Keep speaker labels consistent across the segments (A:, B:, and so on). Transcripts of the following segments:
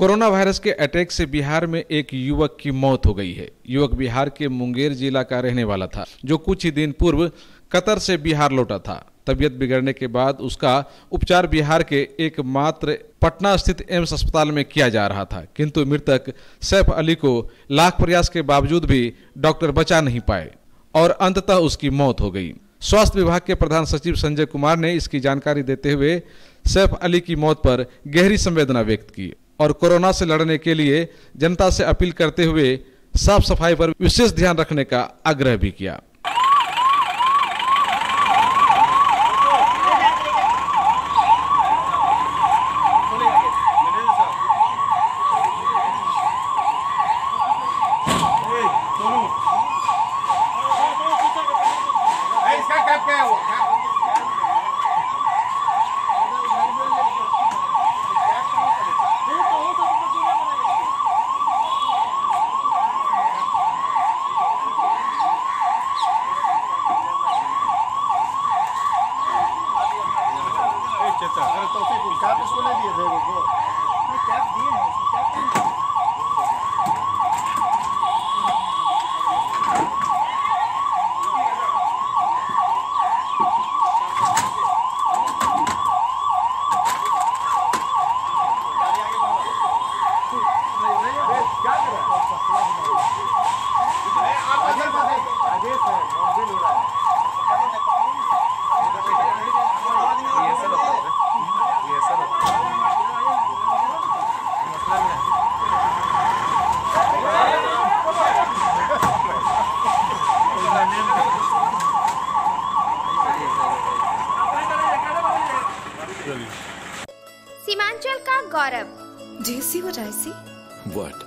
A: Corona virus के attack से बिहार में एक युवक की मौत हो गई है। युवक बिहार के मुंगेर जिला का रहने वाला था, जो कुछ ही दिन पूर्व कतर से बिहार लौटा था। तबियत बिगड़ने के बाद उसका उपचार बिहार के एकमात्र पटना स्थित एम्स अस्पताल में किया जा रहा था, किंतु मृतक सैफ अली को लाख प्रयास के बावजूद भी डॉक्टर बचा नहीं पाए और अंततः उसकी मौत हो गई। स्वास्थ्य विभाग के प्रधान सचिव संजय कुमार ने इसकी जानकारी देते हुए सैफ अली की मौत पर गहरी संवेदना व्यक्त की। और कोरोना से लड़ने के लिए जनता से अपील करते हुए साफ़ सफ़ाई पर विशेष ध्यान रखने का आग्रह भी किया
B: इसका कैप क्या है वो अरे तो फिर कैप इसको नहीं दिए थे वो कैप दिए हैं कैप क्या कर रहा है अजय अजय से मोबाइल उड़ा है
C: सीमांचल का गौरव
D: Do you see what I see?
E: What?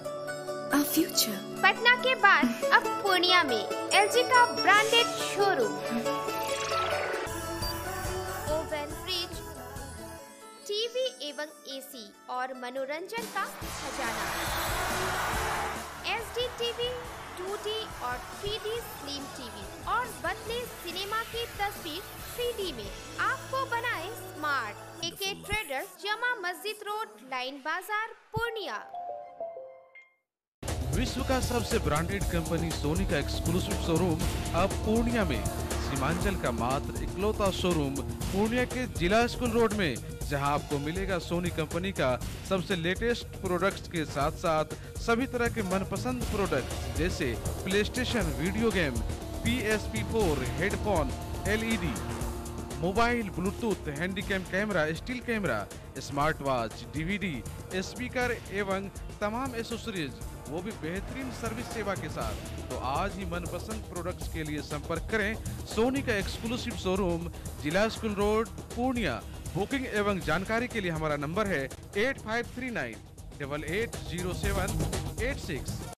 D: Our future.
C: Patna के बाद अब पूर्णिया में एलजी का branded showroom oven fridge TV एवं एसी और मनोरंजन का खजाना थ्री में आपको बनाए स्मार्ट एके ट्रेडर्स जमा मस्जिद रोड, लाइन बाज़ार, पूर्णिया।
A: विश्व का सबसे ब्रांडेड कंपनी सोनी का एक्सक्लूसिव शोरूम अब पूर्णिया में। सीमांचल का मात्र इकलौता शोरूम पूर्णिया के जिला स्कूल रोड में, जहाँ आपको मिलेगा सोनी कंपनी का सबसे लेटेस्ट प्रोडक्ट्स के साथ साथ सभी तरह के मनपसंद प्रोडक्ट्स जैसे PlayStation video game P S P four headphone LED, mobile, Bluetooth, handycam camera, still camera smart watch DVD speaker एवं तमाम एसेसरीज, वो भी बेहतरीन सर्विस सेवा के साथ। तो आज ही मनपसंद प्रोडक्ट्स के लिए संपर्क करें सोनी का एक्सक्लूसिव शोरूम, जिला स्कूल रोड, पूर्णिया। बुकिंग एवं जानकारी के लिए हमारा नंबर है eight five three nine double eight zero seven eight six.